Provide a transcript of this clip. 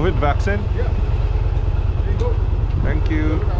COVID vaccine? Yeah. There you go. Thank you.